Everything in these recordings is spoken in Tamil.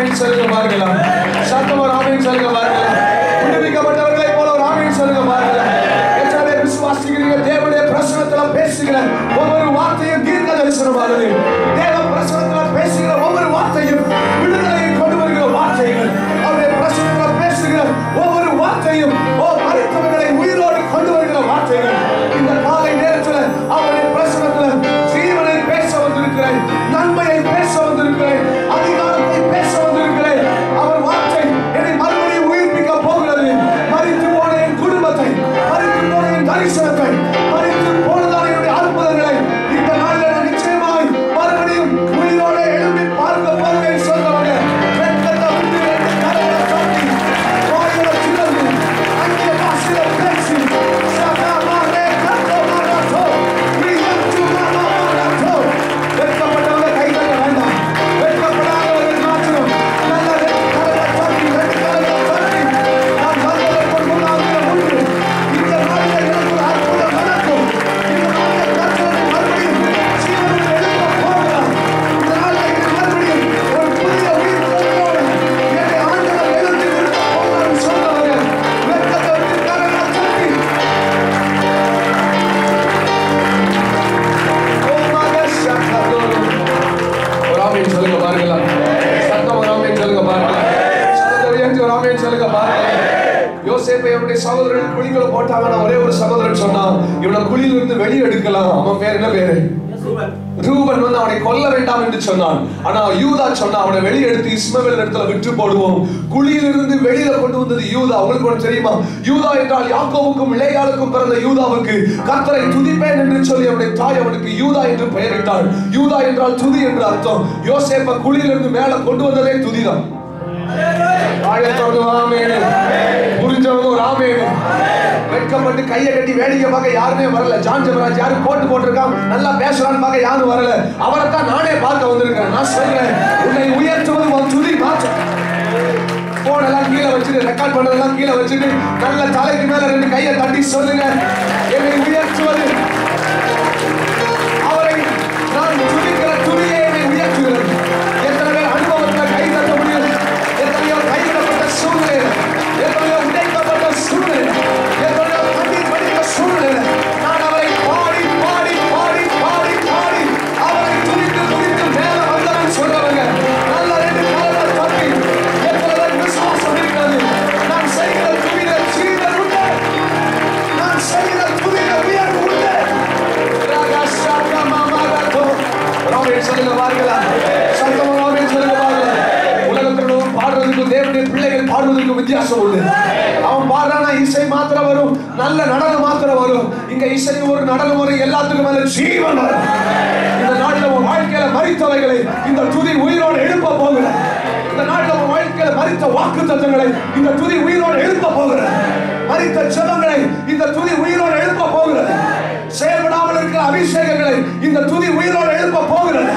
ஆமையின் சொல்லுங்க பாருங்களா. சத்தம் ஒரு ஆமையின் சொல்லுங்க பாருங்களா. விடுவிக்கப்பட்டவர்களை போல ஒரு ஆமையின் சொல்லுங்க பாருங்களா. எத்தனை பேர் விசுவாசிக்கிறீங்க தேவனுடைய பிரசனத்தில் பேசுகிற ஒவ்வொரு வார்த்தையும் தீர்க்க தரிசனமானது யோசேப்பை அவருடைய சகோதரன் குழிக்குள்ள போட்டாங்கன்னா ஒரே ஒரு சகோதரன் சொன்னான் இவனை குழியில இருந்து வெளியே எடுக்கலாம் அவன் பேர் என்ன பேரு? ரூபன். வந்து அவனை கொல்ல வேண்டாம் என்று சொன்னான். ஆனா யூதா சொன்னா அவனை வெளியே எடுத்து இஸ்மவேல் இடத்துல விட்டு போடுவோம். குழியிலிருந்து வெளியில கொண்டு வந்தது யூதா. உங்களுக்கு ஒன்று தெரியுமா? யூதா என்றால் யாக்கோவுக்கும் இளையாளுக்கும் பிறந்த யூதாவுக்கு கர்த்தரை துதிப்பேன் என்று சொல்லி அவனுடைய தாய் அவனுக்கு யூதா என்று பெயரிட்டாள். யூதா என்றால் துதி என்று அர்த்தம். யோசேப்ப குழியிலிருந்து மேல கொண்டு வந்ததே துதிதான். வெட்கப்பட்டு கையை கட்டி வேடிக்கை பார்க்க யாருமே வரல. ஜான் ஜெபராஜ் யாரும் போட்டு போட்டிருக்கான் நல்லா பேசுறான்னு பார்க்க யாரும் வரல. அவரை தான் நானே பார்க்க வந்திருக்கேன் நான் சொல்றேன் உன்னை உயர்த்துவது உன் சுதி மாற்றம் போனெல்லாம் கீழே வச்சுட்டு ரெக்கார்ட் பண்ணதெல்லாம் கீழே வச்சுட்டு நல்ல தலைக்கு மேல ரெண்டு கையை தட்டி சொல்லுங்க. என்னை உயர்த்துவது பாடுவதற்கும் வித்தியாசம் உண்டு அவன் பாடுறானா இசை மாத்திரம் வரும் நல்ல நடனம் மாத்திரம் வரும் இங்க இசை ஒரு நடனம் வரும் எல்லாத்துக்கும் மேல ஜீவன் வரும் இந்த நாட்டில் உன் வாழ்க்கையில மறித்தவைகளை இந்த துதி உயிரோடு எழுப்ப போகிற இந்த நாட்டில் உன் வாழ்க்கையில மறித்த வாக்கு தத்துவங்களை இந்த துதி உயிரோடு எழுப்ப போகிற மறித்த ஜெபங்களை இந்த துதி உயிரோடு எழுப்ப போகிறது. செயல்படாமல் இருக்கிற அபிஷேகங்களை இந்த துதி உயிரோடு எழுப்ப போகிறது.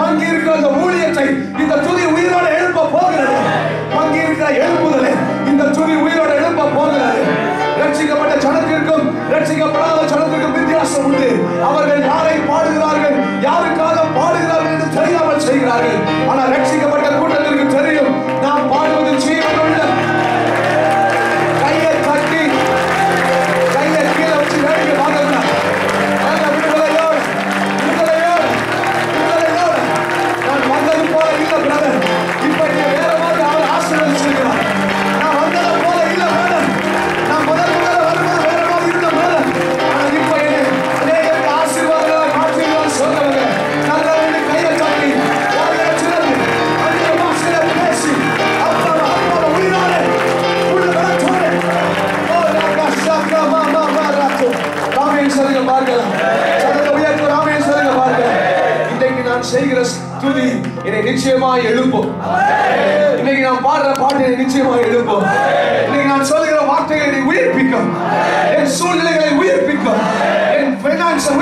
மங்கி இருக்கிற அந்த ஊழியத்தை இந்த துதி உயிரோடு எழுப்ப போகிறது. மங்கி இருக்கிற எழுப்புதலை இந்த துதி உயிரோடு எழுப்ப போகிறது. ரட்சிக்கப்பட்ட ஜனத்திற்கும் ரட்சிக்கப்படாத ஜனத்திற்கும் வித்தியாசம் உண்டு. அவர்கள் யாரை பாடுகிறார்கள் யாருக்காக பாடுகிறார்கள் என்று தெரியாமல் செய்கிறார்கள். செய்கிற துதி என்னை நிச்சயமா எழுப்பும். இன்னைக்கு நான் பாடுற பாட்டு என்னை நிச்சயமா எழுப்பும். இன்னைக்கு நான் சொல்லுகிற வார்த்தைகளை என்னை உயிர்ப்பிக்கும். என் சூழ்நிலைகளை உயிர்ப்பிக்கும். என் பைனான்ஸை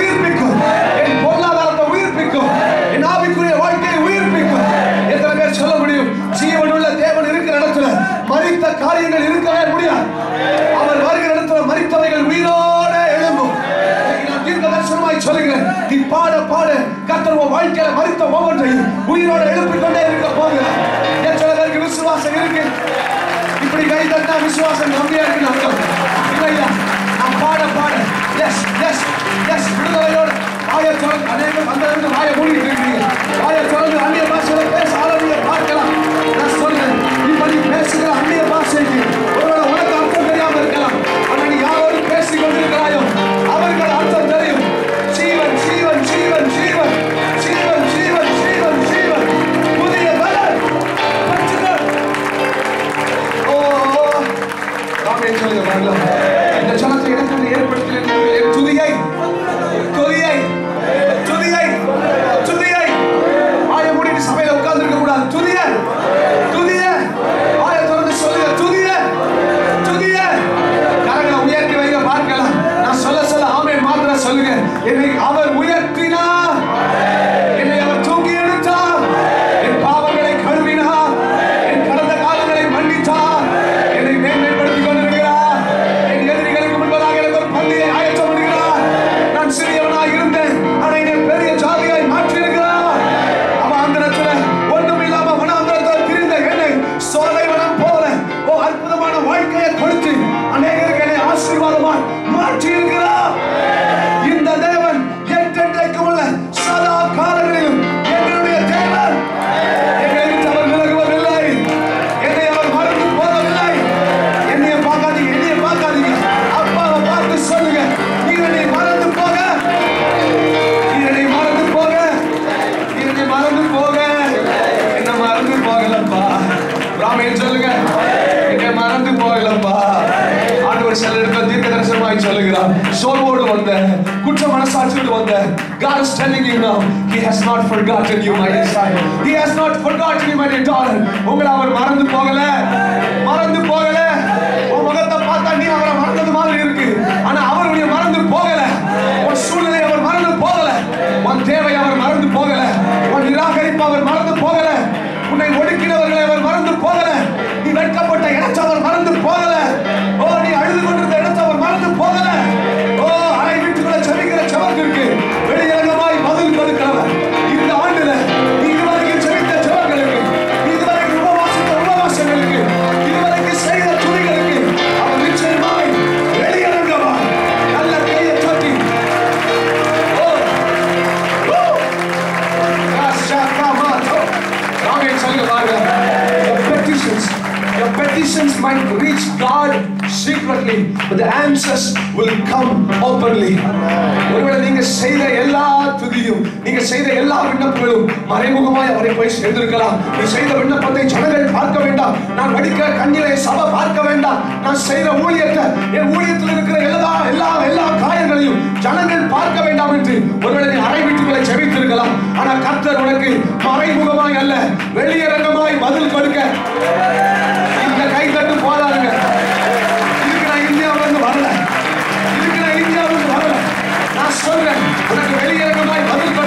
நீ பாட பாட. கத்தர் உன் வாழ்க்கையில மறுத்த ஒவ்வொன்றையும் உயிரோட எழுப்பிக் கொண்டே இருக்க போங்க என் சில பேருக்கு விசுவாசம் இருக்கு. இப்படி கை தட்டா விசுவாசம் கம்மியா இருக்குன்னு அர்த்தம். இல்லையா? நான் பாட பாட. எஸ் எஸ் எஸ் விடுதலையோட வாயை தொடர்ந்து அநேகம் அந்த வாயை மூடிட்டு இருக்கிறீங்க. சோர்வோடு வந்த குற்ற மனசாட்சியோடு வந்த God is telling you now he has not forgotten you my dear son he has not forgotten you my dear daughter. உங்களை அவர் மறந்து போகல. மறந்து போகல. உன் முகத்தை பார்த்தா நீ அவரை மறந்தது மாதிரி இருக்கு. ஆனா அவருடைய மறந்து போகல. உன் சூழ்நிலை அவர் மறந்து போகல. உன் தேவை அவர் மறந்து போகல. உன் நிராகரிப்பு அவர் மறந்து ஆன்சர்ஸ் will come openly. ஒருவேளை நீங்க செய்த எல்லா துதியும் நீங்க செய்த எல்லா விண்ணப்பங்களும் மறைமுகமாய் அவரை போய் சேர்ந்திருக்கலாம். நீ செய்த விண்ணப்பத்தை ஜனங்கள் பார்க்க வேண்டாம். நான் படிக்க கண்ணீரை சபை பார்க்க வேண்டாம். நான் செய்த ஊழியத்தை என் ஊழியத்தில் இருக்கிற எல்லா எல்லா எல்லா காயங்களையும் ஜனங்கள் பார்க்க வேண்டாம் என்று ஒருவேளை நீ அறை வீட்டுகளை செவித்திருக்கலாம் ஆனா கர்த்தர் உனக்கு மறைமுகமாய் அல்ல வெளியரங்கமாய் பதில் கொடுக்க. வெளியரங்கமாய் பதில்